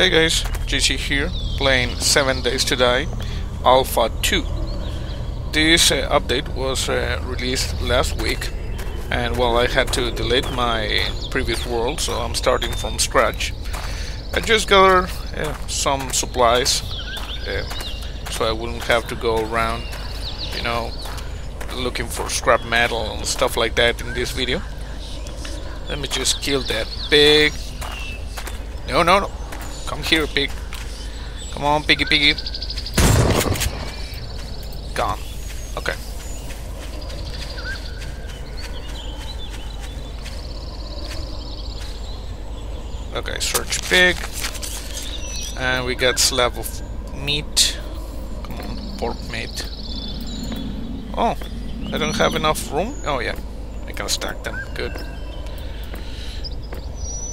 Hey guys, JC here, playing 7 Days to Die Alpha 2. This uh, update was uh, released last week and well I had to delete my previous world so I'm starting from scratch. I just gathered uh, some supplies uh, so I wouldn't have to go around, you know, looking for scrap metal and stuff like that in this video. Let me just kill that pig. No, no, no. Come here, pig. Come on, piggy, piggy. Gone. Okay. Okay, search pig. And we got slab of meat. Come on, pork meat. Oh, I don't have enough room? Oh yeah, I can stack them. Good.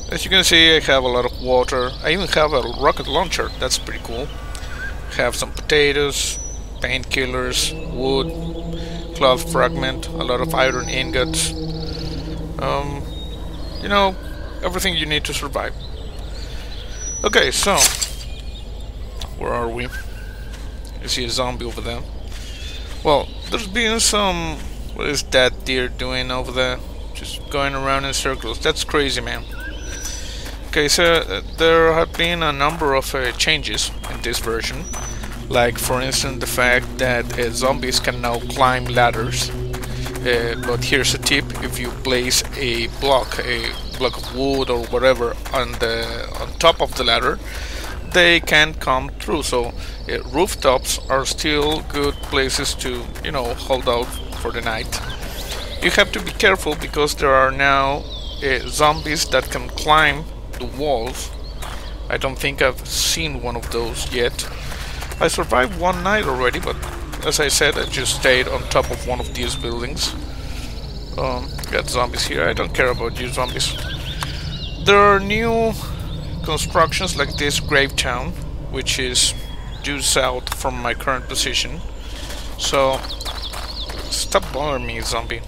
As you can see, I have a lot of water. I even have a rocket launcher. That's pretty cool. Have some potatoes, painkillers, wood, cloth fragment, a lot of iron ingots. Um, you know, everything you need to survive. Okay, so where are we? You see a zombie over there. Well, there's been some. What is that deer doing over there? Just going around in circles. That's crazy, man. Okay, so uh, there have been a number of uh, changes in this version. Like, for instance, the fact that uh, zombies can now climb ladders. Uh, but here's a tip: if you place a block, a block of wood or whatever, on the on top of the ladder, they can come through. So uh, rooftops are still good places to, you know, hold out for the night. You have to be careful because there are now uh, zombies that can climb the walls. I don't think I've seen one of those yet. I survived one night already, but as I said, I just stayed on top of one of these buildings. Um, got zombies here. I don't care about you zombies. There are new constructions like this Gravetown, which is due south from my current position. So, stop bothering me, zombie.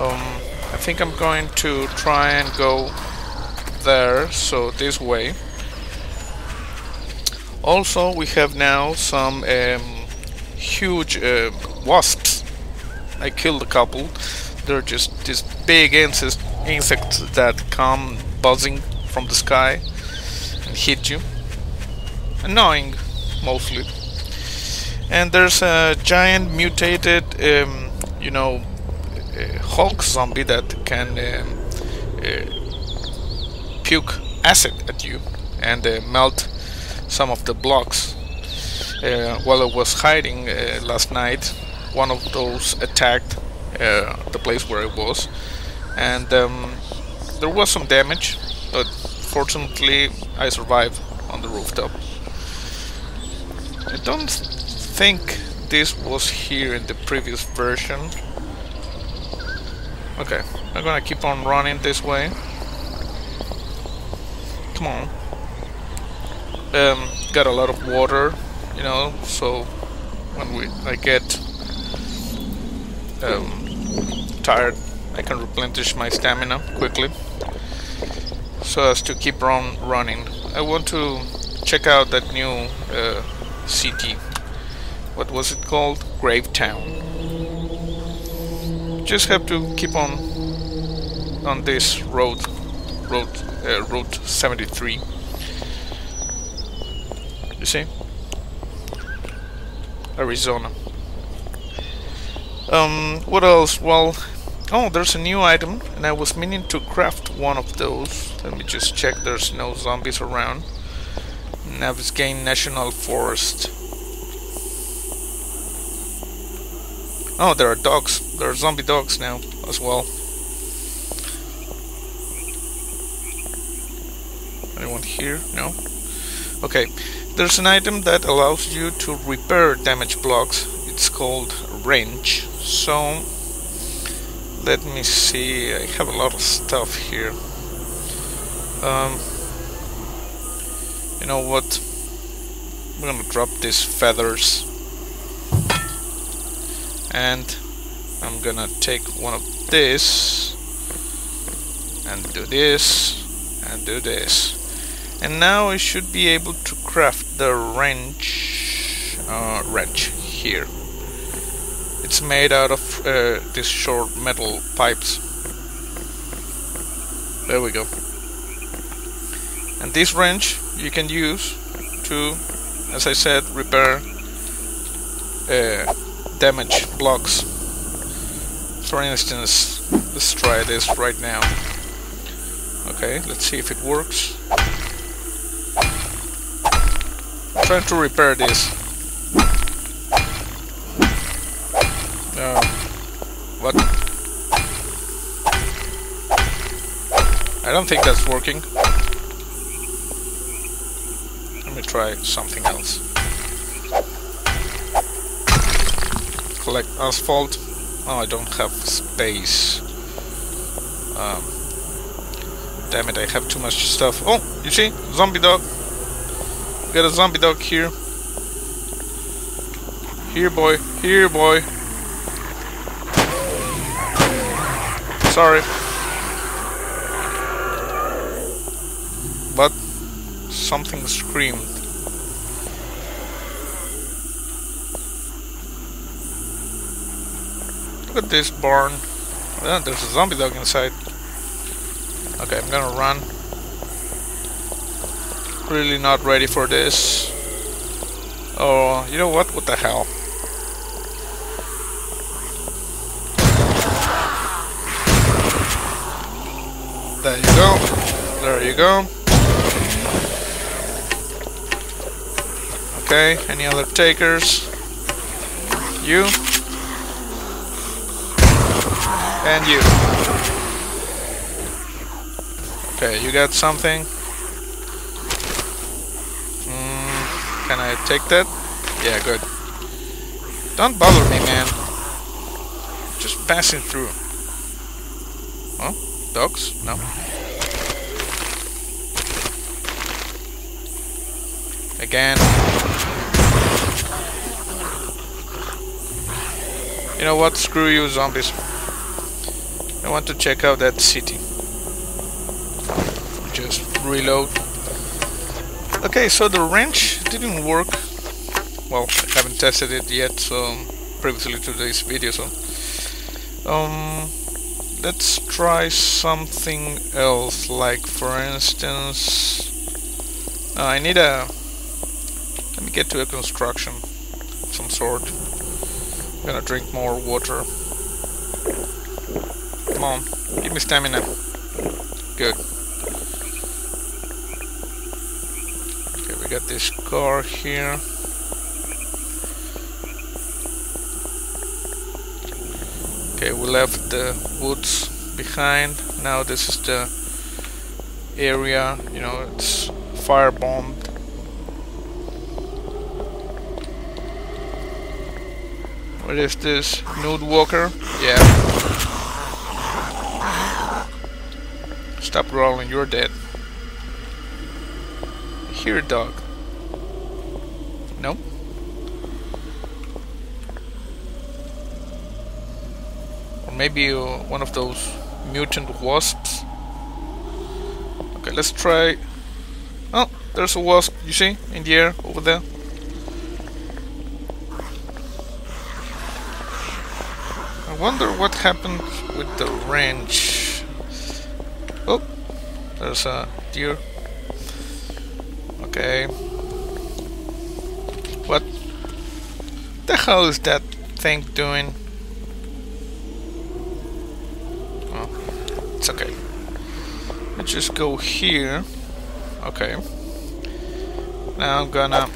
Um, I think I'm going to try and go there, so this way. Also, we have now some um, huge uh, wasps. I killed a couple. They're just these big insects, insects that come buzzing from the sky and hit you. Annoying, mostly. And there's a giant mutated, um, you know, uh, Hulk zombie that can um, uh, puke acid at you and uh, melt some of the blocks. Uh, while I was hiding uh, last night, one of those attacked uh, the place where I was, and um, there was some damage, but fortunately I survived on the rooftop. I don't think this was here in the previous version. Okay, I'm gonna keep on running this way. On. Um, got a lot of water, you know, so when we I get um, tired, I can replenish my stamina quickly so as to keep on running. I want to check out that new uh, city. What was it called? Gravetown. Just have to keep on on this road, road, uh, route 73. You see? Arizona. Um, what else? Well, oh, there's a new item, and I was meaning to craft one of those. Let me just check there's no zombies around. Navezgane National Forest. Oh, there are dogs. There are zombie dogs now as well. Anyone here? No? Okay. There's an item that allows you to repair damaged blocks. It's called wrench. So, let me see. I have a lot of stuff here. Um, you know what? I'm gonna drop these feathers. And I'm gonna take one of this and do this and do this and now I should be able to craft the wrench uh, wrench here. It's made out of uh, these short metal pipes. There we go. And this wrench you can use to as I said repair uh, damaged blocks. For instance let's try this right now. Okay let's see if it works trying to repair this uh, what I don't think that's working let me try something else collect asphalt Oh, I don't have space. Um, damn it, I have too much stuff. Oh, you see? Zombie dog. We got a zombie dog here. Here, boy. Here, boy. Sorry. But something screamed. Look at this barn. Oh, there's a zombie dog inside. Okay, I'm gonna run. Really not ready for this. Oh, you know what? What the hell? There you go. There you go. Okay, any other takers? You? And you. Okay, you got something? Can I take that? Yeah, good. Don't bother me, man. Just passing through. Oh, dogs? No. Again. You know what? Screw you, zombies. I want to check out that city. Just reload. Okay, so the wrench didn't work. Well, I haven't tested it yet, so previously to this video, so um, let's try something else. Like, for instance, uh, I need a. Let me get to a construction, of some sort. I'm gonna drink more water. Come on, give me stamina. Good. Got this car here. Okay, we left the woods behind. Now this is the area, you know, it's firebombed. What is this? Nude Walker? Yeah. Stop rolling, you're dead. Here, dog. No? Or maybe uh, one of those mutant wasps? Okay, let's try... Oh, there's a wasp, you see? In the air, over there. I wonder what happened with the wrench. Oh, there's a deer. Okay. What the hell is that thing doing? Oh, it's okay. Let's just go here. Okay. Now I'm gonna...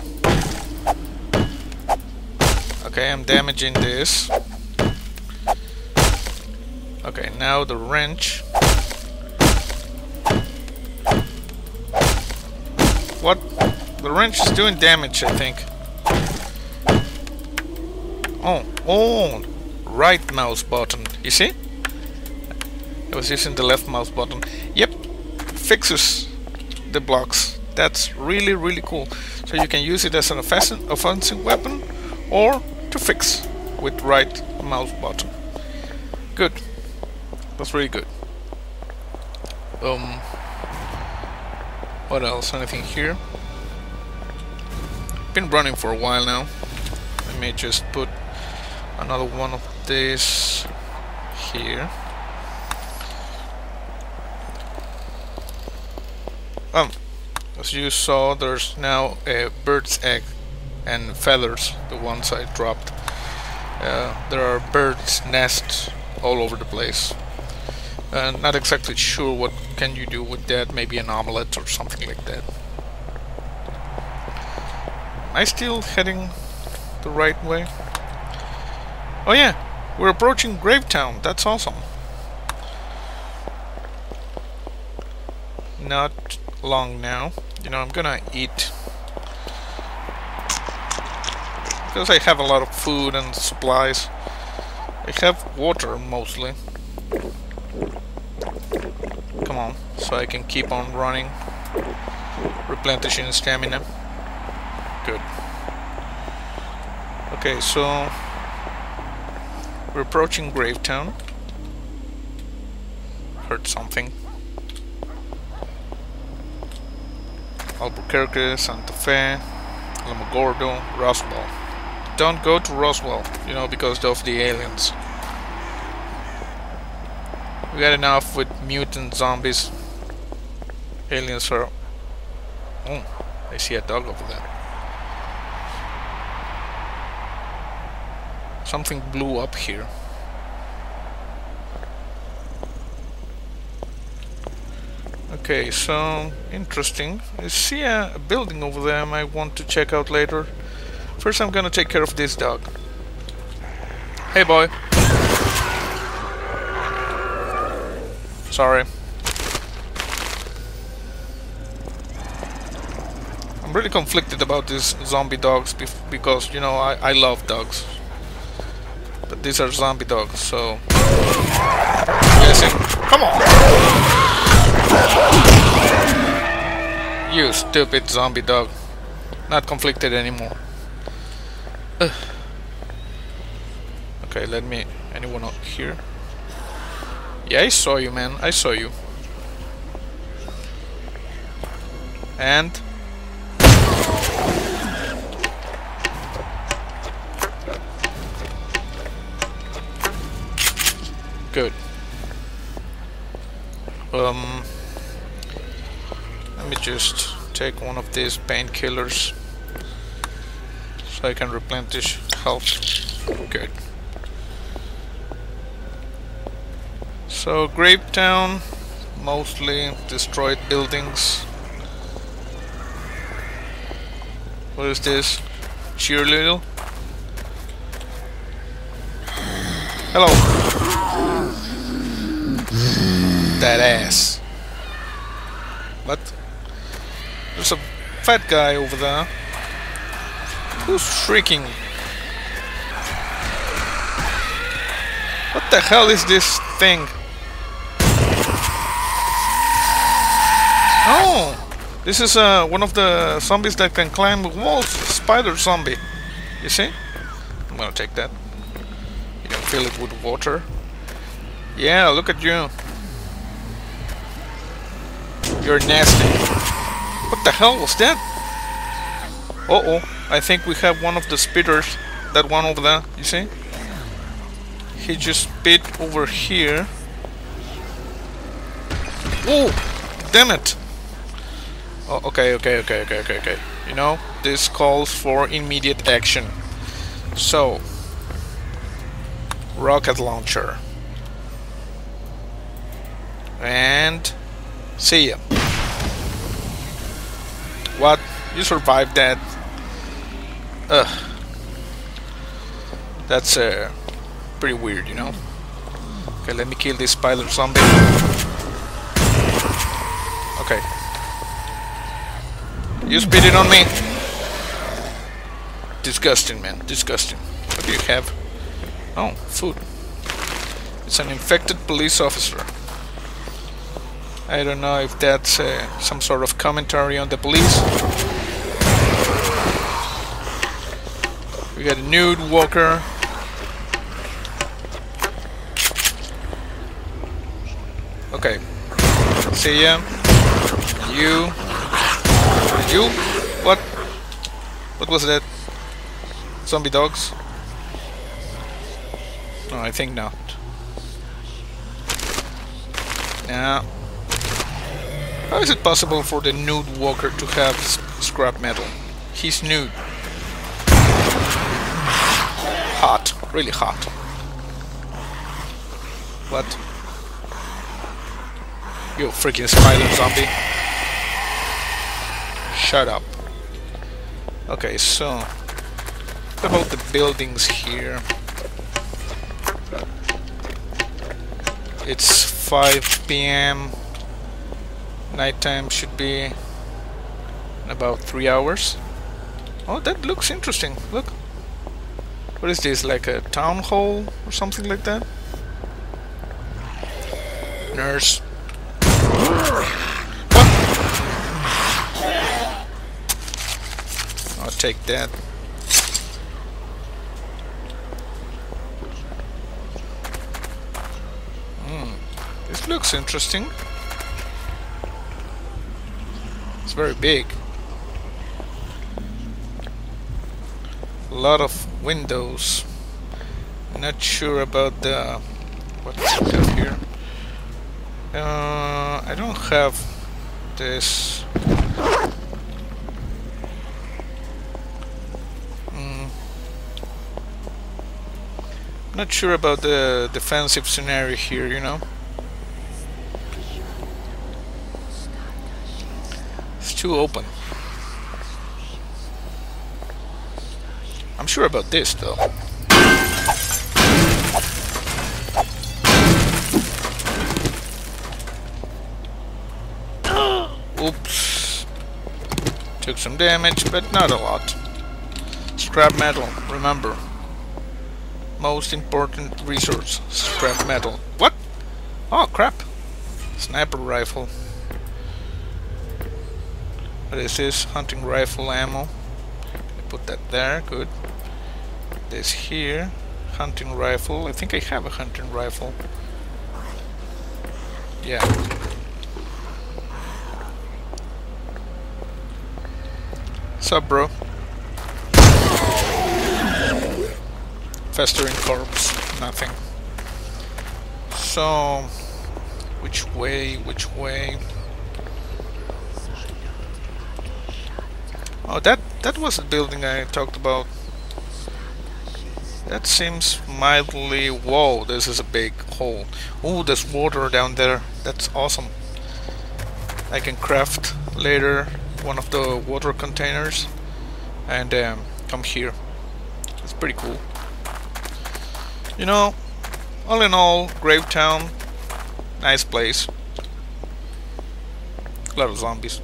Okay, I'm damaging this. Okay, now the wrench. What? The wrench is doing damage, I think. Oh, oh, right mouse button. You see? I was using the left mouse button. Yep, fixes the blocks. That's really, really cool. So you can use it as an offensive, weapon or to fix with right mouse button. Good. That's really good. Um, What else? Anything here? Been running for a while now. Let me just put another one of these here. Um, as you saw, there's now a bird's egg and feathers, the ones I dropped. Uh, there are birds' nests all over the place. Uh, not exactly sure what can you do with that, maybe an omelette or something like that. Am I still heading the right way? Oh yeah, we're approaching Gravetown, that's awesome. Not long now. You know, I'm gonna eat because I have a lot of food and supplies. I have water mostly. Come on, so I can keep on running, replenishing stamina. Good. Okay, so we're approaching Gravetown. Heard something. Albuquerque, Santa Fe, Alamogordo, Roswell. Don't go to Roswell, you know, because of the aliens. We got enough with mutant zombies. Aliens are... Oh, I see a dog over there. Something blew up here. Okay, so interesting. I see a, building over there I might want to check out later. First I'm gonna take care of this dog. Hey boy. Sorry. I'm really conflicted about these zombie dogs because, you know, I, I love dogs. But these are zombie dogs, so... Come on! You stupid zombie dog. Not conflicted anymore. Ugh. Okay, let me... Anyone out here? Yeah, I saw you, man. I saw you. And... Good. Um... Let me just take one of these painkillers so I can replenish health. Good. So Gravetown, mostly destroyed buildings. What is this? Cheerleader? Hello. That ass. What? There's a fat guy over there. Who's shrieking? What the hell is this thing? Oh! This is uh, one of the zombies that can climb walls. Spider zombie. You see? I'm gonna take that. You can fill it with water. Yeah, look at you. You're nasty. What the hell was that? Uh oh, I think we have one of the spitters. That one over there, you see? He just bit over here. Oh, damn it! Oh, okay, okay, okay, okay, okay, okay. You know, this calls for immediate action. So, rocket launcher. And see ya. What? You survived that? Ugh. That's uh, pretty weird, you know? Okay, let me kill this spider zombie. Okay. You spit it on me? Disgusting, man. Disgusting. What do you have? Oh, food. It's an infected police officer. I don't know if that's uh, some sort of commentary on the police. We got a nude walker. Okay. See ya. You. You? What? What was that? Zombie dogs? No, I think not. Now, how is it possible for the nude walker to have scrap metal? He's nude. Hot, really hot. What? You freaking spider zombie. Shut up. Okay, so what about the buildings here? It's 5 p.m. Nighttime should be in about 3 hours. Oh, that looks interesting. Look. What is this, like a town hall or something like that? Nurse. I'll take that. Hmm. This looks interesting. It's very big. A lot of windows. Not sure about the what's have here. Uh, I don't have this. Not sure about the defensive scenario here, you know. It's too open. I'm sure about this though. Oops. Took some damage, but not a lot. Scrap metal, remember. Most important resource, scrap metal. What? Oh, crap. Sniper rifle. What is this? Hunting rifle ammo. Put that there, good. This here. Hunting rifle. I think I have a hunting rifle. Yeah. Sup, bro? Festering corpse, nothing. So, which way, which way? Oh, that, that was the building I talked about. That seems mildly... Whoa, this is a big hole. Oh, there's water down there. That's awesome. I can craft later one of the water containers and um, come here. It's pretty cool. You know, all in all, Gravetown, nice place. A lot of zombies.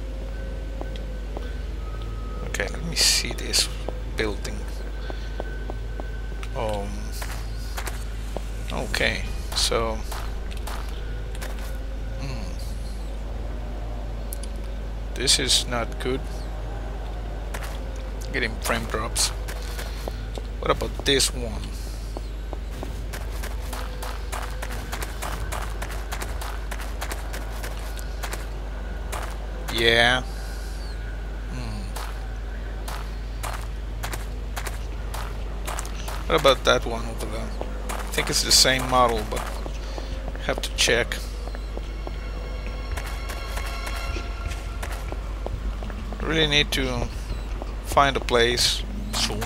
Okay, let me see this building. Um. Okay, so This is not good. Getting frame drops. What about this one? Yeah. Hmm. What about that one over there? I think it's the same model, but have to check. really need to find a place soon.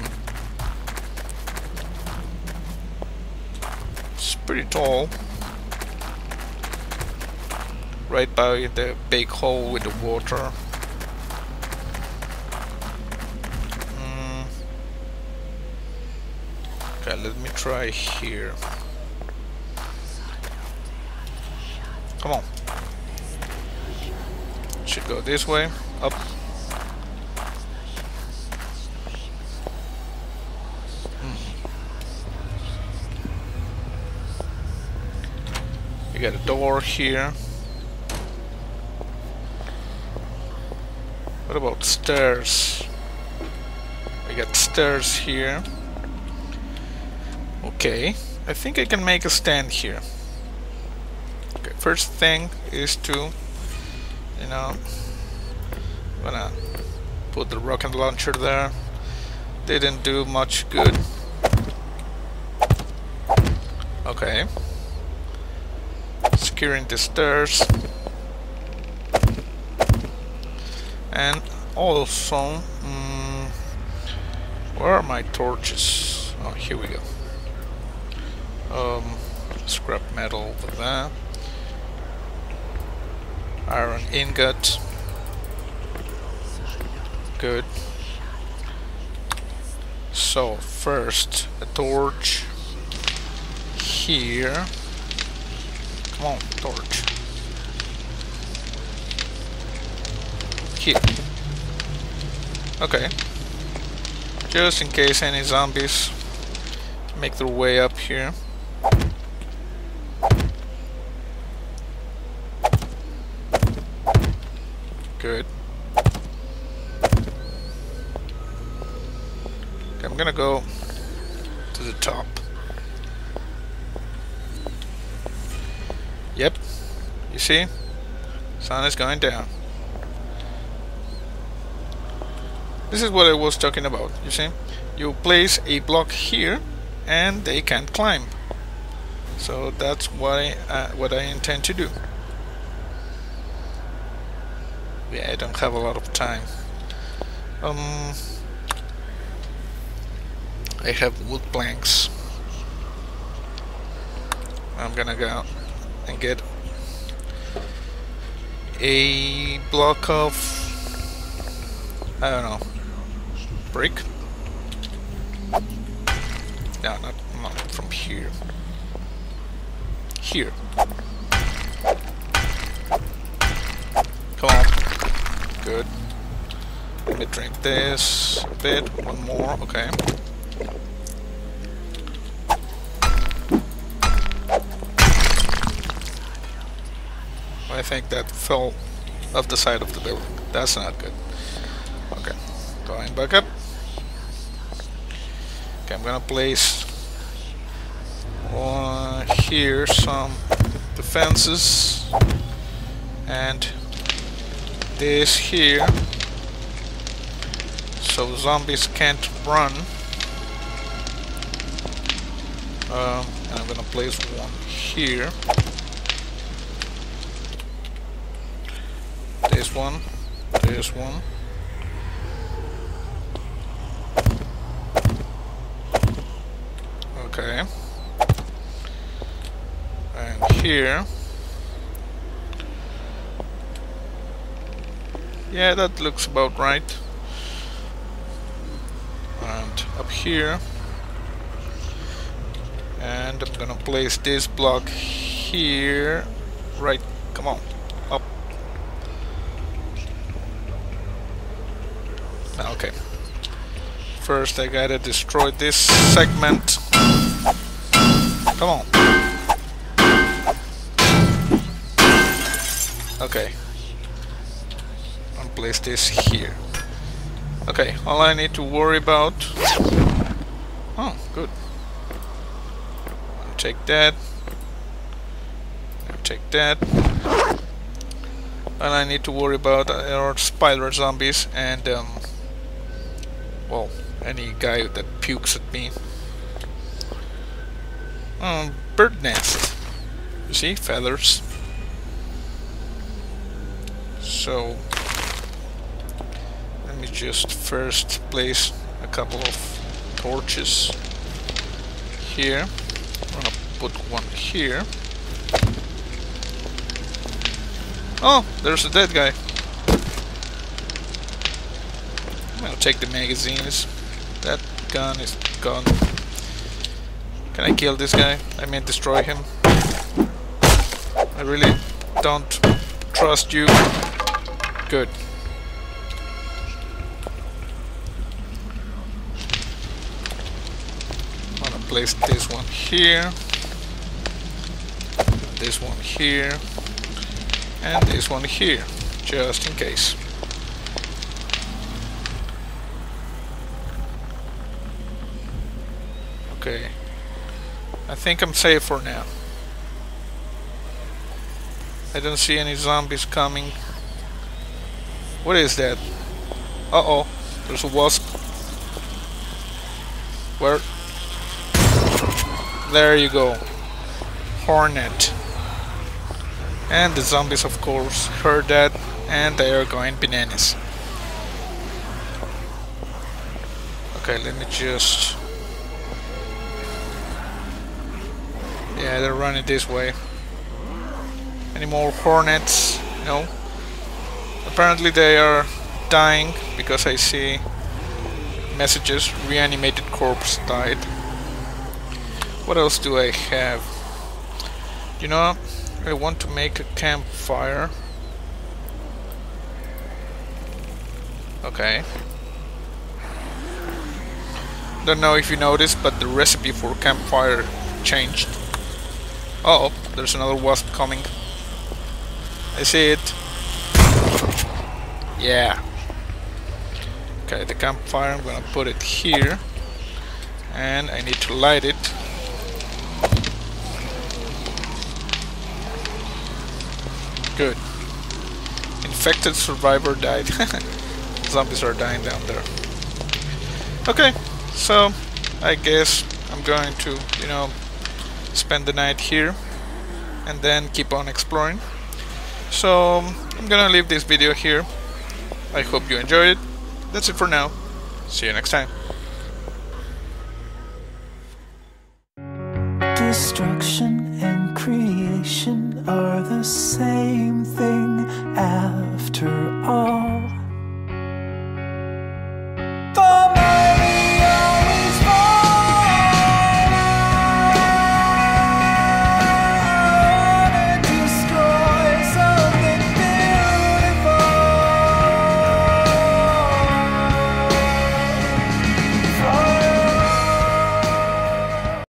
It's pretty tall. Right by the big hole with the water. Mm. Okay, let me try here. Come on. Should go this way, up. We got a door here. What about stairs? I got stairs here. Okay, I think I can make a stand here. Okay, first thing is to, you know, gonna Put the rocket launcher there. Didn't do much good. Okay. Securing the stairs. And also, um, where are my torches? Oh, here we go. Um, scrap metal over there. Iron ingot. Good. So, first, a torch here. Come on, torch. Here. Okay. Just in case any zombies make their way up here. Good. Okay, I'm gonna go to the top. Yep. You see? Sun is going down. This is what I was talking about, you see? You place a block here and they can't climb. So that's what I, uh, what I intend to do. Yeah, I don't have a lot of time. Um, I have wood planks. I'm gonna go and get a block of I don't know brick. No not, not from here. Here. Come on. Good. Let me drink this a bit one more okay. I think that fell off the side of the building. That's not good. Okay, going back up. I'm gonna place on here some defenses and this here so zombies can't run. Um, and I'm gonna place one here. This one, this one. Okay. And here. Yeah, that looks about right. And up here. And I'm gonna place this block here. Right, come on. Up. Okay. First I gotta destroy this segment. Come on. Okay. And place this here. Okay, all I need to worry about... Oh, good. I'll take that. I'll take that. And I need to worry about are spider zombies and um, well, any guy that pukes at me. Um, bird nest. You see, feathers. So, let me just first place a couple of torches here. I'm gonna put one here. Oh, there's a dead guy. I'm gonna take the magazines. That gun is gone. Can I kill this guy? I mean destroy him. I really don't trust you. Good. I'm gonna place this one here. This one here. And this one here. Just in case. Okay. I think I'm safe for now. I don't see any zombies coming. What is that? Uh-oh, there's a wasp. Where? There you go. Hornet. And the zombies of course heard that and they are going bananas. Okay, let me just... Yeah, they're running this way. Any more hornets? No. Apparently they are dying because I see messages reanimated corpse died. What else do I have? You know, I want to make a campfire. Okay. Don't know if you noticed, but the recipe for campfire changed. Uh oh, there's another wasp coming. I see it. Yeah. Okay, the campfire, I'm gonna put it here. And I need to light it. Good. Infected survivor died. Zombies are dying down there. Okay, so I guess I'm going to, you know, spend the night here and then keep on exploring. So I'm gonna leave this video here. I hope you enjoyed it. That's it for now. See you next time. Destruction and creation are the same thing after all.